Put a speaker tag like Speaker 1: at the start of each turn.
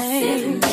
Speaker 1: same.